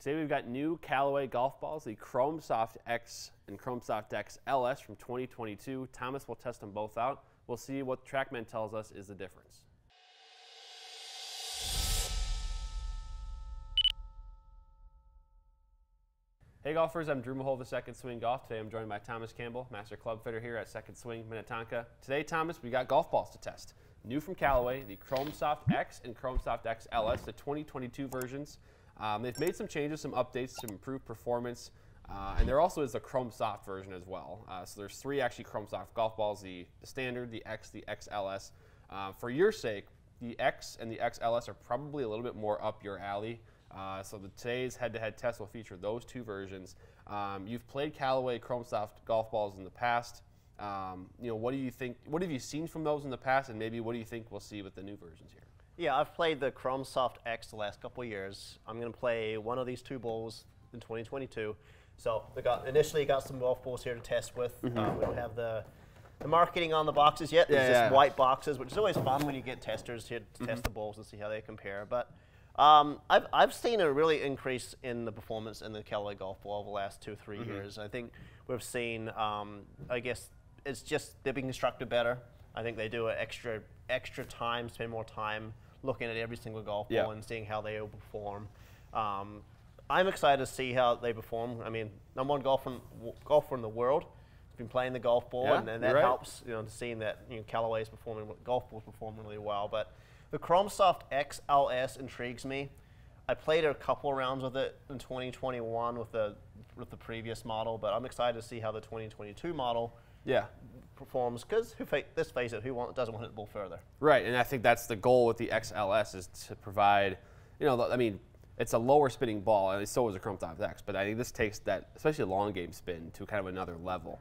Today we've got new Callaway golf balls, the Chrome Soft X and Chrome Soft X LS from 2022. Thomas will test them both out. We'll see what TrackMan tells us is the difference. Hey golfers, I'm Drew Mahowald of Second Swing Golf. Today I'm joined by Thomas Campbell, Master Club Fitter here at Second Swing Minnetonka. Today, Thomas, we got golf balls to test. New from Callaway, the Chrome Soft X and Chrome Soft X LS, the 2022 versions. Um, they've made some changes, some updates to improve performance, uh, and there also is the Chrome Soft version as well. Uh, so there's three actually Chrome Soft golf balls: the, the standard, the X, the XLS. Uh, for your sake, the X and the XLS are probably a little bit more up your alley. Uh, so the, today's head-to-head test will feature those two versions. Um, you've played Callaway Chrome Soft golf balls in the past. Um, you know, what do you think? What have you seen from those in the past, and maybe what do you think we'll see with the new versions here? Yeah, I've played the Chrome Soft X the last couple of years. I'm going to play one of these two balls in 2022. So we got initially got some golf balls here to test with. Mm -hmm. uh, we don't have the the marketing on the boxes yet. It's yeah, just yeah. white boxes, which is always fun when you get testers here to mm -hmm. test the balls and see how they compare. But um, I've, I've seen a really increase in the performance in the Callaway golf ball over the last two, 3 mm -hmm. years. I think we've seen, um, I guess, it's just they're being constructed better. I think they do an extra extra time, spend more time looking at every single golf ball yeah. and seeing how they all perform. Um, I'm excited to see how they perform. I mean, number one golfer in, golfer in the world has been playing the golf ball, yeah, and, and, that right. helps. You know, seeing that you know Callaway is performing, golf ball performing really well. But the Chrome Soft XLS intrigues me. I played a couple rounds with it in 2021 with the with the previous model, but I'm excited to see how the 2022 model yeah performs because let's face it, who want, doesn't want to hit the ball further? Right, and I think that's the goal with the XLS is to provide, you know, I mean, it's a lower spinning ball, and so is a Chrome Soft X, but I think this takes that, especially a long game spin, to kind of another level.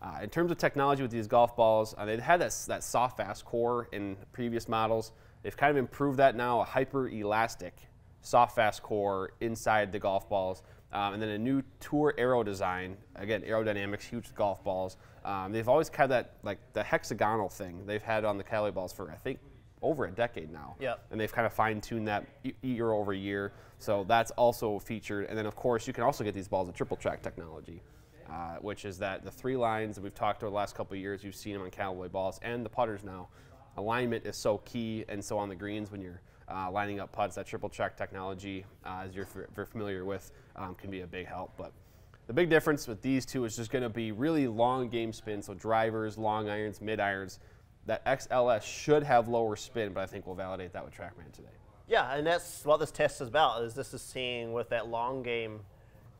Uh, in terms of technology with these golf balls, uh, they had that, that soft fast core in previous models. They've kind of improved that now, a hyper elastic soft fast core inside the golf balls. Um, and then a new tour aero design. Again, aerodynamics, huge golf balls. Um, they've always had that like the hexagonal thing they've had on the Cali balls for I think over a decade now. Yep. And they've kind of fine tuned that year over year. So that's also featured. And then of course you can also get these balls with triple track technology. Uh, which is that the three lines that we've talked over the last couple of years, you've seen them on Callaway balls and the putters now. Alignment is so key, and so on the greens when you're uh, lining up putts, that triple track technology, uh, as you're, you're, familiar with, um, can be a big help. But the big difference with these two is just going to be really long game spin, so drivers, long irons, mid irons. That XLS should have lower spin, but I think we'll validate that with TrackMan today. Yeah, and that's what this test is about. Is this is seeing with that long game,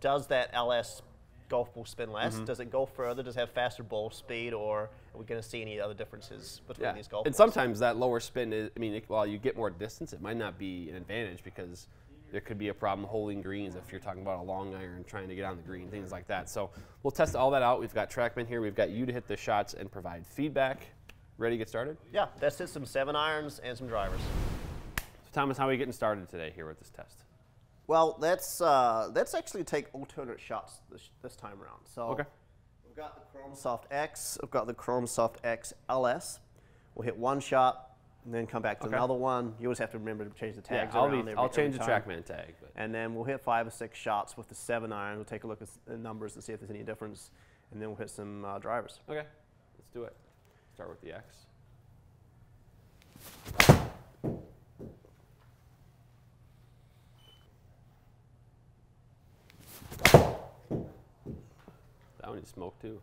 does that LS golf ball spin less? Mm -hmm. Does it go further? Does it have faster ball speed, or are we going to see any other differences between yeah. these golf? Balls? And balls? sometimes that lower spin is. I mean, while you get more distance, it might not be an advantage because there could be a problem holding greens if you're talking about a long iron trying to get on the green, things like that. So we'll test all that out. We've got TrackMan here. We've got you to hit the shots and provide feedback. Ready to get started? Yeah, tested some seven irons and some drivers. So Thomas, how are we getting started today here with this test? Well, let's uh, let's actually take alternate shots this, this time around. So okay. we've got the Chrome Soft X, we've got the Chrome Soft X LS. We'll hit one shot, and then come back to okay. another one. You always have to remember to change the tags yeah, I'll around be, I'll change the TrackMan tag. But. And then we'll hit five or six shots with the seven iron. We'll take a look at the numbers to see if there's any difference, and then we'll hit some uh, drivers. Okay, let's do it. Start with the X. That one you smoke too.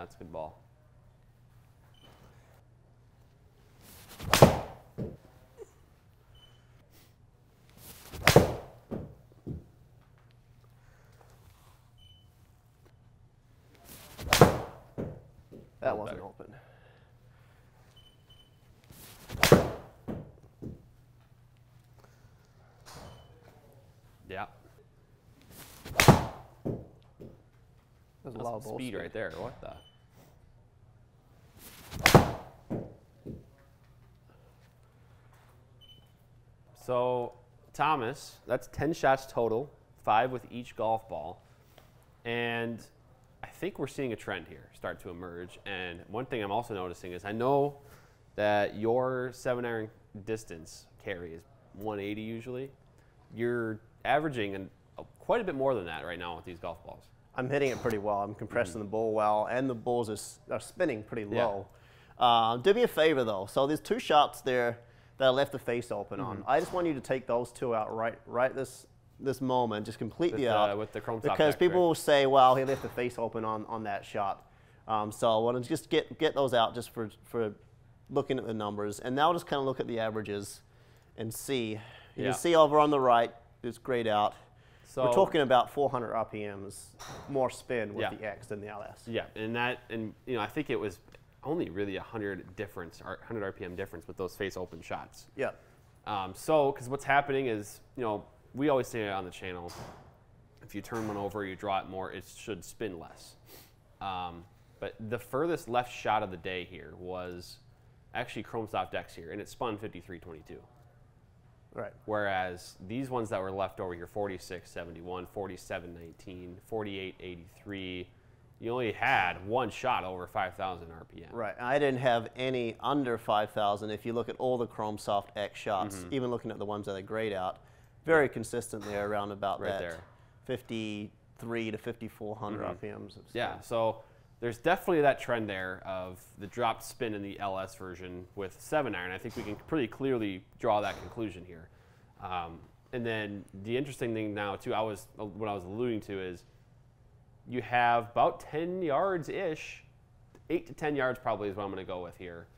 that's a good ball. That wasn't better. open. Yeah. There's a lot of speed right there. What the? So Thomas, that's 10 shots total, five with each golf ball. And I think we're seeing a trend here start to emerge. And one thing I'm also noticing is I know that your seven iron distance carry is 180 usually. You're averaging an, uh, quite a bit more than that right now with these golf balls. I'm hitting it pretty well. I'm compressing Mm-hmm. the ball well, and the balls are, are spinning pretty low. Uh, do me a favor though. So there's two shots there that I left the face open Mm-hmm. on. I just want you to take those two out right right this this moment, just completely With, uh, out. with the chrome top because people will say, "Well, he left the face open on on that shot." Um, so I want to just get get those out just for for looking at the numbers, and now just kind of look at the averages and see. You Yeah. can see over on the right, it's grayed out. So We're talking about 400 RPMs more spin with Yeah. the X than the LS. Yeah, and that, and you know, I think it was only really a hundred difference, or 100 RPM difference with those face open shots. Yeah. Um, so, because what's happening is, you know, we always say on the channel, if you turn one over, you draw it more, it should spin less. Um, but the furthest left shot of the day here was actually Chrome Soft X here, and it spun 53.22. Right. Whereas these ones that were left over here, 46.71, 47.19, 48.83, you only had one shot over 5,000 RPM. Right. I didn't have any under 5,000. If you look at all the Chrome Soft X shots, Mm-hmm. even looking at the ones that are grayed out, very consistent there around about Right that there. 53 to 5,400 RPMs. of. Mm-hmm. Yeah, so there's definitely that trend there of the dropped spin in the LS version with seven iron. I think we can pretty clearly draw that conclusion here. Um, and then the interesting thing now too, I was what I was alluding to is you have about 10 yards ish, eight to 10 yards probably is what I'm going to go with here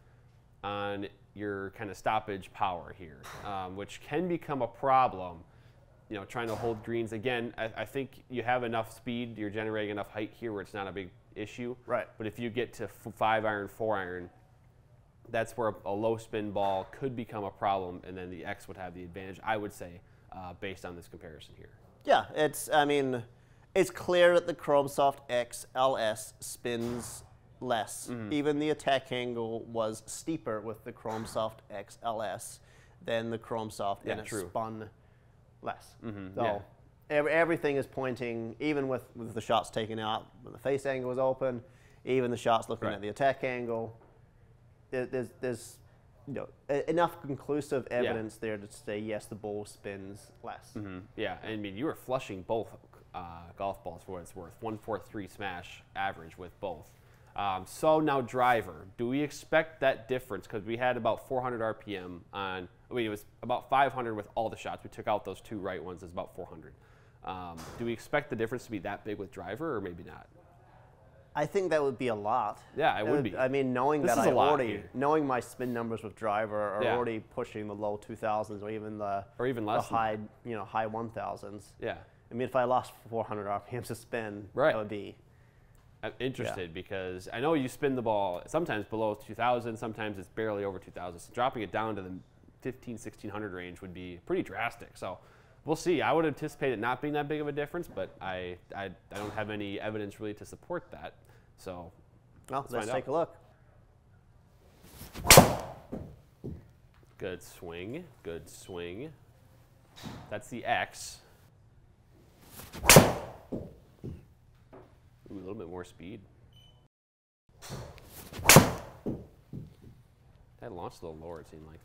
on your kind of stoppage power here, um, which can become a problem. You know, trying to hold greens again. I, I think you have enough speed. You're generating enough height here where it's not a big issue. Right. But if you get to f- five iron, four iron, that's where a, a low spin ball could become a problem, and then the X would have the advantage. I would say, uh, based on this comparison here. Yeah, it's. I mean, it's clear that the Chrome Soft X LS spins less. Mm-hmm. Even the attack angle was steeper with the Chrome Soft X LS than the Chrome Soft, Yeah, and it true. spun less. Mhm, So yeah. ev- everything is pointing, even with, with the shots taken out, when the face angle was open, even the shots looking Right. at the attack angle. There, there's there's you know, enough conclusive evidence there to say yes, the ball spins less. Mhm. Yeah, I mean, you were flushing both uh, golf balls for what it's worth. One four three smash average with both. Um, so now driver, do we expect that difference? Because we had about 400 RPM on. I mean, it was about 500 with all the shots. We took out those two right ones. It's about 400. Um, do we expect the difference to be that big with driver, or maybe not? I think that would be a lot. Yeah, it That would be. I mean, knowing This that I already, knowing my spin numbers with driver are Yeah. already pushing the low 2000s or even the, Or even less than high, you know, high 1000s. Yeah. I mean, if I lost 400 RPMs to spin, Right. that would be I'm interested because I know you spin the ball sometimes below 2,000, sometimes it's barely over 2,000. So dropping it down to the 15, 1600 range would be pretty drastic. So we'll see. I would anticipate it not being that big of a difference, but I, I, I don't have any evidence really to support that. So well. Let's Let's, take out. a look. good swing, good swing. That's the X. Ooh, a little bit more speed. That launched a little lower, it seemed like.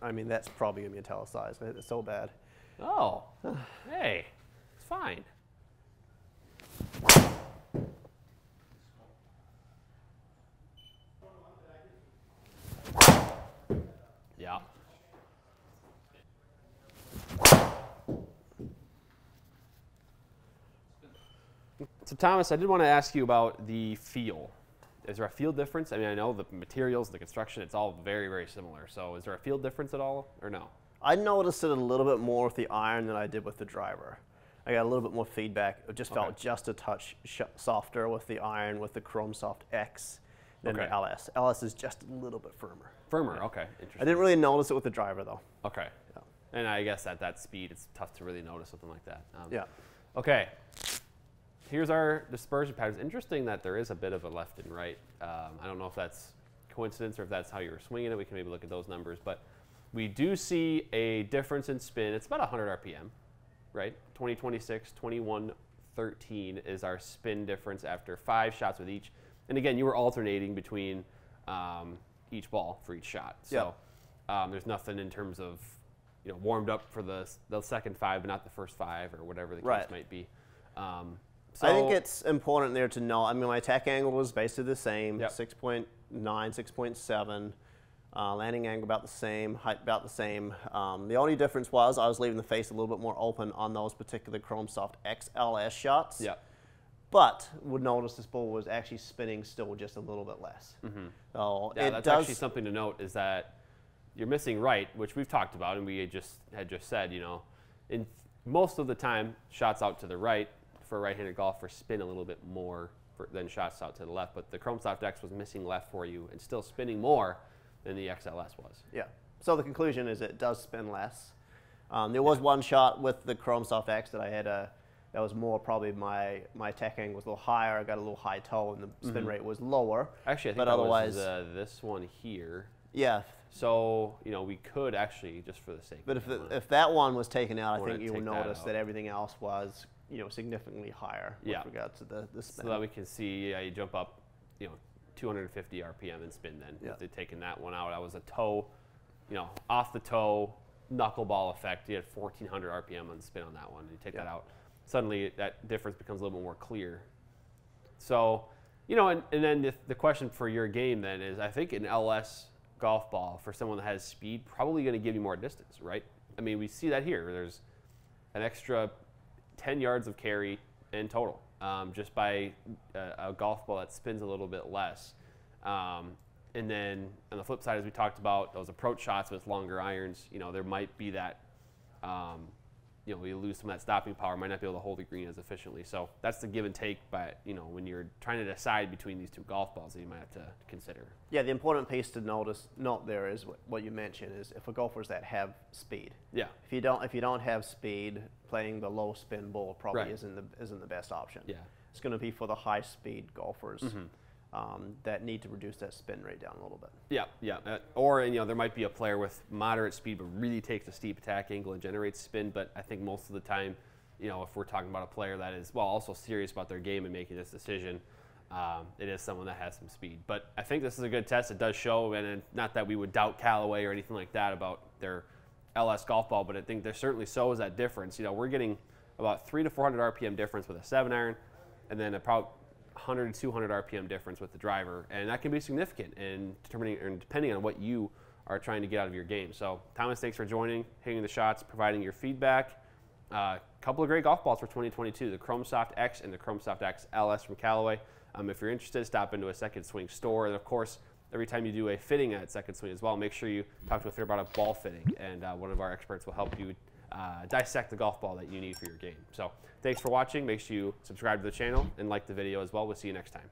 I mean, that's probably gonna be italicized. It's so bad. Oh, hey, fine. Yeah. So Thomas, I did want to ask you about the feel. Is there a feel difference? I mean, I know the materials, the construction, it's all very, very similar. So is there a feel difference at all, or no? I noticed it a little bit more with the iron than I did with the driver. I got a little bit more feedback. It just felt Okay. just a touch sh- softer with the iron with the Chrome Soft X than Okay. the LS. LS is just a little bit firmer. Firmer. Okay, interesting. I didn't really notice it with the driver though. Okay. Yeah. And I guess at that speed, it's tough to really notice something like that. Um, Yeah. Okay, here's our dispersion patterns. Interesting that there is a bit of a left and right. Um, I don't know if that's coincidence or if that's how you're swinging it. We can maybe look at those numbers, but we do see a difference in spin. It's about 100 RPM, right? 2026, 2113 is our spin difference after five shots with each. And again, you were alternating between um, each ball for each shot. So um, there's nothing in terms of you know warmed up for the the second five, but not the first five or whatever the case Right. might be. Um, so I think it's important there to know. I mean, my attack angle was basically the same, Yep. 6.9, 6.7. Uh, landing angle about the same, height about the same. Um, the only difference was I was leaving the face a little bit more open on those particular Chrome Soft XLS shots. yeah. But would notice this ball was actually spinning still just a little bit less. Mm-hmm. Yeah, it that's does. actually something to note is that you're missing right, which we've talked about and we had just had just said, you know, in most of the time, shots out to the right for a right-handed golfer spin a little bit more for, than shots out to the left. But the Chrome Soft X was missing left for you and still spinning more than the XLS was. Yeah. So the conclusion is it does spin less. Um, there was one shot with the Chrome Soft X that I had a that was more probably my my attack angle was a little higher. I got a little high toe and the spin rate was lower. Actually, I think but otherwise, was uh, this one here. yeah. So you know, we could actually just for the sake. But of if, the, if that one was taken out, I think you will take that notice that everything else was you know significantly higher Yeah. with regard to the the spin. so that we can see yeah, you jump up, you know, 250 RPM and spin. Then Yeah. if they'd taken that one out, I was a toe, you know, off the toe knuckleball effect. You had 1400 RPM on spin on that one. You take that out, suddenly that difference becomes a little bit more clear. So, you know, and, and then the, the question for your game then is, I think an LS golf ball for someone that has speed probably going to give you more distance, right? I mean, we see that here. There's an extra 10 yards of carry in total um, just by a, a golf ball that spins a little bit less. Um, and then on the flip side, as we talked about, those approach shots with longer irons, you know, there might be that, um, you know, we lose some of that stopping power, might not be able to hold the green as efficiently. So that's the give and take. But you know, when you're trying to decide between these two golf balls, that you might have to consider. yeah, the important piece to notice note there is what, what you mentioned is if a golfers that have speed. Yeah, If you don't if you don't have speed, playing the low spin ball probably Right. isn't the isn't the best option. yeah. It's going to be for the high speed golfers mm-hmm. Um, that need to reduce that spin rate down a little bit. yeah, yeah. Uh, or you know, there might be a player with moderate speed but really takes a steep attack angle and generates spin. But I think most of the time, you know, if we're talking about a player that is well also serious about their game and making this decision. Um, it is someone that has some speed, but I think this is a good test. It does show, and, and not that we would doubt Callaway or anything like that about their LS golf ball, but I think there certainly so is that difference. You know, we're getting about three to 400 RPM difference with a seven iron, and then about 100 to 200 RPM difference with the driver, and that can be significant in determining and depending on what you are trying to get out of your game. So, Thomas, thanks for joining, hitting the shots, providing your feedback. A uh, couple of great golf balls for 2022: the Chrome Soft X and the Chrome Soft X LS from Callaway. Um, if you're interested, stop into a Second Swing store, and of course, every time you do a fitting at Second Swing as well, make sure you talk to a fitter about a ball fitting, and uh, one of our experts will help you uh, dissect the golf ball that you need for your game. So, thanks for watching. Make sure you subscribe to the channel and like the video as well. We'll see you next time.